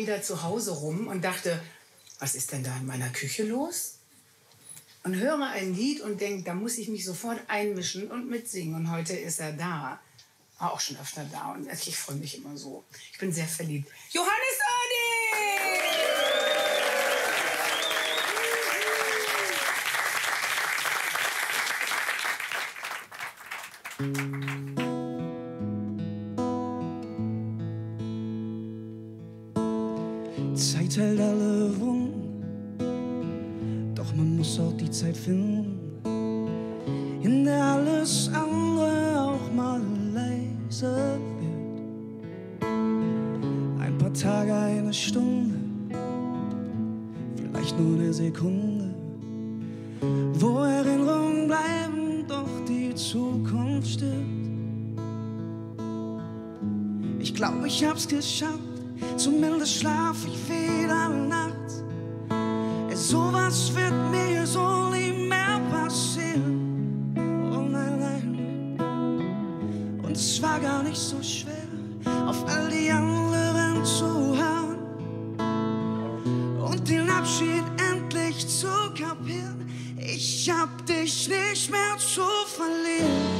wieder zu Hause rum und dachte, was ist denn da in meiner Küche los? Und höre ein Lied und denke, da muss ich mich sofort einmischen und mitsingen. Und heute ist er da. War auch schon öfter da und ich freue mich immer so. Ich bin sehr verliebt. Johannes Oerding! Zeit hält alle Wunden, doch man muss auch die Zeit finden, in der alles andere auch mal leise wird. Ein paar Tage, eine Stunde, vielleicht nur eine Sekunde, wo Erinnerungen bleiben, doch die Zukunft stirbt. Ich glaube, ich hab's geschafft zumindest schlaf ich wieder nachts. Sowas wird mir so nie mehr passieren. Oh nein, nein. Und es war gar nicht so schwer, auf all die anderen zu hören und den Abschied endlich zu kapieren. Ich hab dich nicht mehr zu verlieren.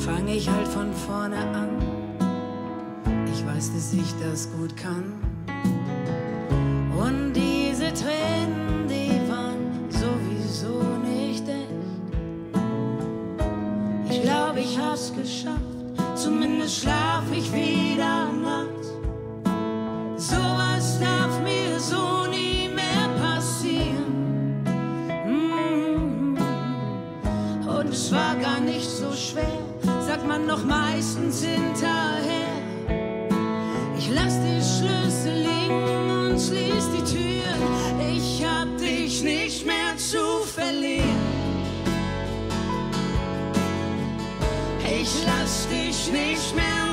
fange ich halt von vorne an. Ich weiß, dass ich das gut kann. Und diese Tränen, die waren sowieso nicht echt. Ich glaube, ich hab's geschafft. Zumindest schlaf ich wieder nachts. Sowas darf mir so nie mehr passieren. Mm. Und es war gar nicht so schwer, sagt man noch meistens hinterher. Ich lass die Schlüssel liegen und schließ die Tür. Ich hab dich nicht mehr zu verlieren. Ich lass dich nicht mehr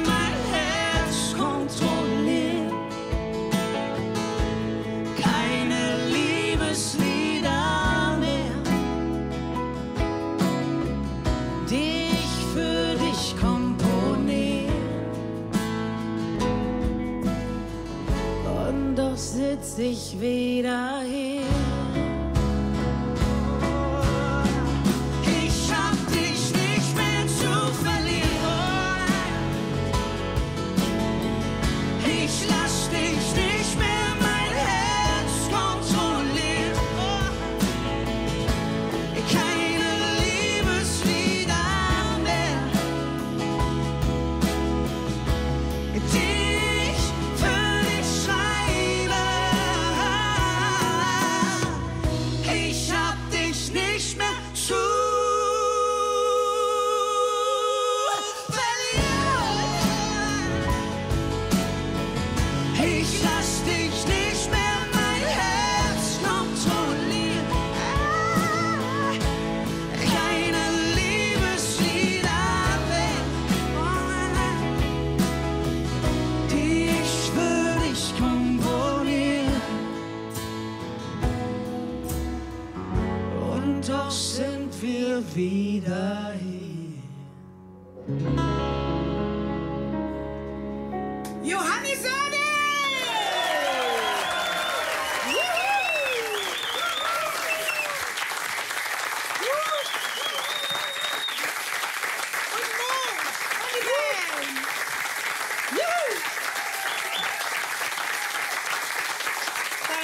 doch sitz ich wieder hier. minha vida aí.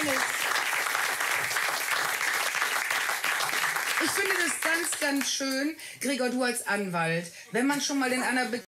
it. Ich finde das ganz, ganz schön, Gregor, du als Anwalt, wenn man schon mal in einer Be